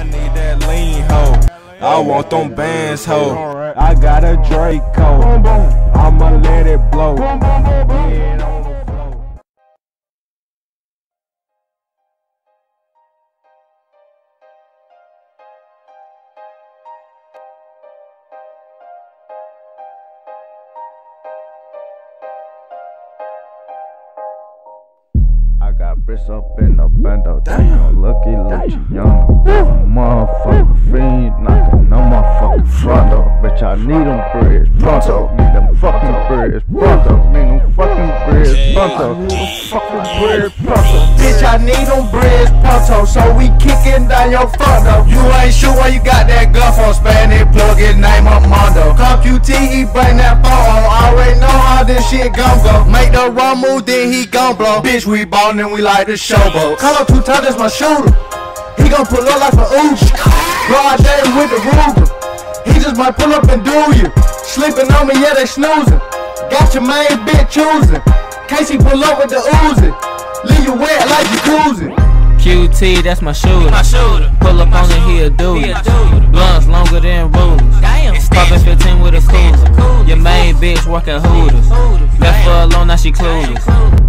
I need that lean hoe. I want them bands hoe. I got a Draco. I'ma let it blow. Bricks up in the bando. Damn, lucky, lucky, young. Motherfucker, fiend knocking on my fucking front door. Bitch, I need them bricks pronto. Need them fucking bricks pronto. Need them fucking bricks pronto. Need them fucking bricks pronto. Bitch, I need them bricks pronto, so we kicking down your front door. You ain't where you got that gun from, Spanish plug his name up Mondo. CompUT, he bring that phone on. Already know how this shit gon' go. Make the wrong move, then he gon' blow. Bitch, we ballin' and we like to showboat. Call up two times, that's my shooter. He gon' pull up like an Uzi. Broad day with the Ruger. He just might pull up and do you. Sleeping on me, yeah, they snoozing. Got your main bitch choosing. Casey pull up with the Uzi. Leave you wet like you jacuzzi. QT, that's my shooter. My shooter. Pull up on it, he a dude. He a dude. Blunts longer than rulers. Poppin' 15 with a cooler. Your main bitch working hooters. Left her alone, now she clueless.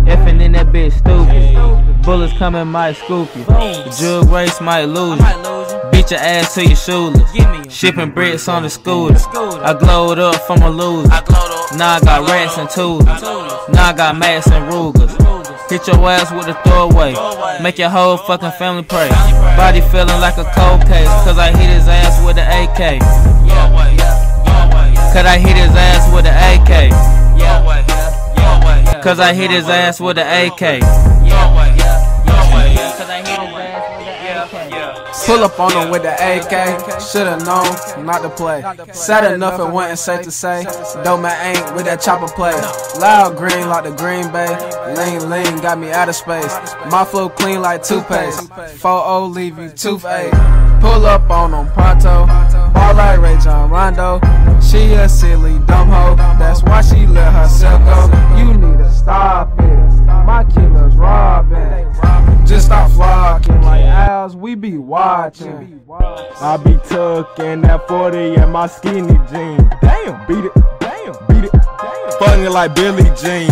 Effing in that bitch stupid. Bullets coming, might scoop you. The jug race might lose you. Might lose you. Beat your ass to your shoeless. Give me 'em. Shipping bricks on the scooter. I glowed up from a loser. I glowed up. Now I got rats and tools. Now I got Max and Rugers. Hit your ass with a throwaway. Make your whole fucking family pray. Body feeling like a cold case. Cause I hit his ass with an AK. Cause I hit his ass with an AK. Cause I hit his ass with an AK. Pull up on him with the AK. Should've known not to play. Said enough, and wasn't safe to say. Though man ain't with that chopper play. Loud green like the Green Bay. Lean, lean, got me out of space. My flow clean like toothpaste. 4 leave you toothache. Pull up on him pronto. Ball like Rajon Rondo. She a silly dumb hoe. That's why she let herself go. You need to stop watching. I be tucking that 40 in my skinny jeans. Damn, beat it, damn, beat it, damn. Fucking like Billie Jean.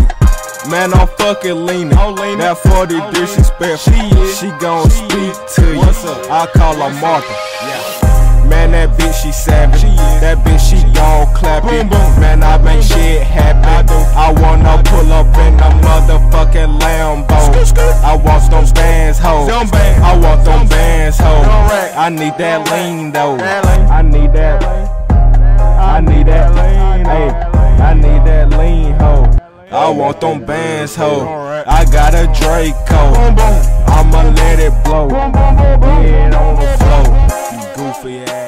Man, I'm fucking leaning. That 40 disrespectful. She, she gon' speak to you. I call her Martha. Yeah. Man, that bitch, she savage. That bitch, she gon' clap boom, it. Man, I make shit I need that lean though. I need that. I need that. Hey, I need that lean ho. I want them bands ho. I got a Draco. I'ma let it blow. Head on the floor. You goofy ass.